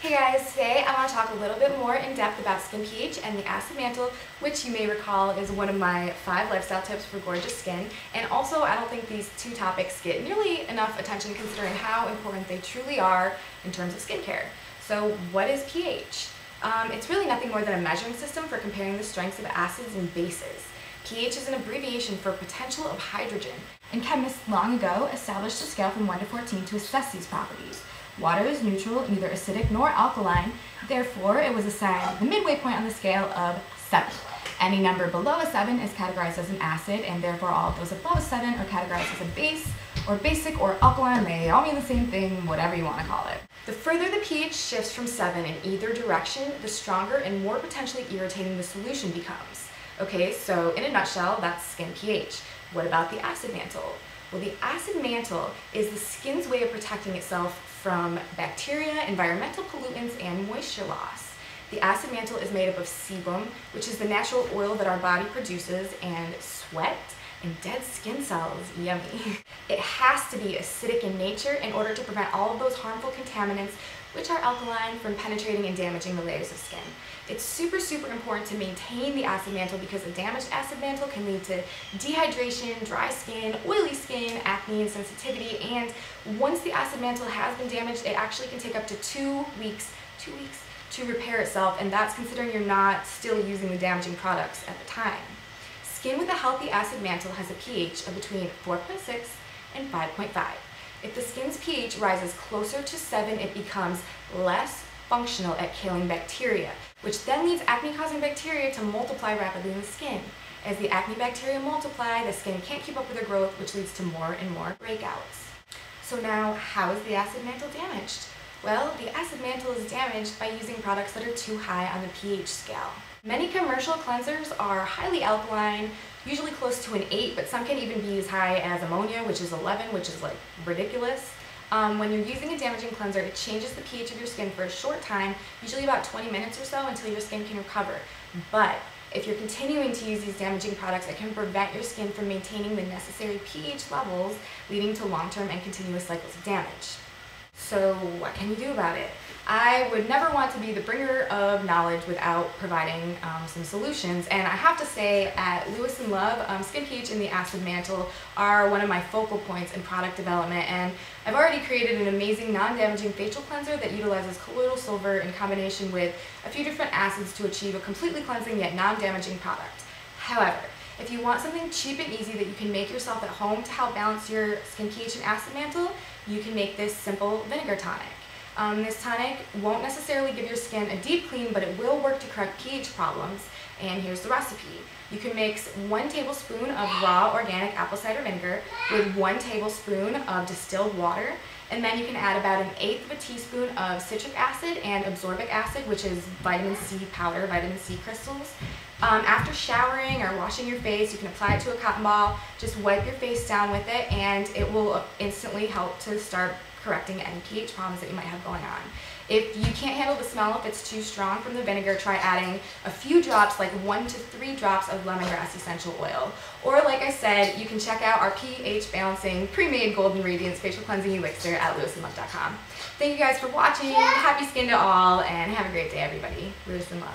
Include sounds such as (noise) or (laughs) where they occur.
Hey guys, today I want to talk a little bit more in depth about skin pH and the acid mantle, which you may recall is one of my five lifestyle tips for gorgeous skin. And also, I don't think these two topics get nearly enough attention considering how important they truly are in terms of skincare. So what is pH? Um, it's really nothing more than a measuring system for comparing the strengths of acids and bases. pH is an abbreviation for potential of hydrogen, and chemists long ago established a scale from 1 to 14 to assess these properties. Water is neutral, neither acidic nor alkaline, therefore it was assigned the midway point on the scale of 7. Any number below a 7 is categorized as an acid, and therefore all of those above a 7 are categorized as a base, or basic, or alkaline. They all mean the same thing, whatever you want to call it. The further the pH shifts from 7 in either direction, the stronger and more potentially irritating the solution becomes. Okay, so in a nutshell, that's skin pH. What about the acid mantle? Well, the acid mantle is the skin's way of protecting itself from bacteria, environmental pollutants, and moisture loss. The acid mantle is made up of sebum, which is the natural oil that our body produces, and sweat, and dead skin cells, yummy. (laughs) It has to be acidic in nature in order to prevent all of those harmful contaminants which are alkaline from penetrating and damaging the layers of skin. It's super, super important to maintain the acid mantle because a damaged acid mantle can lead to dehydration, dry skin, oily skin, acne and sensitivity, and once the acid mantle has been damaged, it actually can take up to two weeks, two weeks to repair itself, and that's considering you're not still using the damaging products at the time. Skin with a healthy acid mantle has a pH of between 4.6 and 5.5. If the skin's pH rises closer to 7, it becomes less functional at killing bacteria, which then leads acne-causing bacteria to multiply rapidly in the skin. As the acne bacteria multiply, the skin can't keep up with their growth, which leads to more and more breakouts. So now, how is the acid mantle damaged? Well, the acid mantle is damaged by using products that are too high on the pH scale. Many commercial cleansers are highly alkaline, usually close to an 8, but some can even be as high as ammonia, which is 11, which is like ridiculous. Um, when you're using a damaging cleanser, it changes the pH of your skin for a short time, usually about 20 minutes or so until your skin can recover. But if you're continuing to use these damaging products, it can prevent your skin from maintaining the necessary pH levels, leading to long-term and continuous cycles of damage. So what can you do about it? I would never want to be the bringer of knowledge without providing um, some solutions. And I have to say at Lewis & Love, um, Skin pH and the Acid Mantle are one of my focal points in product development. And I've already created an amazing non-damaging facial cleanser that utilizes colloidal silver in combination with a few different acids to achieve a completely cleansing yet non-damaging product. However, if you want something cheap and easy that you can make yourself at home to help balance your skin pH and acid mantle, you can make this simple vinegar tonic. Um, this tonic won't necessarily give your skin a deep clean, but it will work to correct pH problems. And here's the recipe. You can mix one tablespoon of raw organic apple cider vinegar with one tablespoon of distilled water, and then you can add about an eighth of a teaspoon of citric acid and absorbic acid, which is vitamin C powder, vitamin C crystals. Um, after showering or washing your face, you can apply it to a cotton ball. Just wipe your face down with it, and it will instantly help to start correcting any pH problems that you might have going on. If you can't handle the smell, if it's too strong from the vinegar, try adding a few drops, like one to three drops of lemongrass essential oil. Or like I said, you can check out our pH balancing pre-made golden radiance facial cleansing elixir at lewisandlove.com. Thank you guys for watching. Happy skin to all and have a great day everybody. Lewis and Love.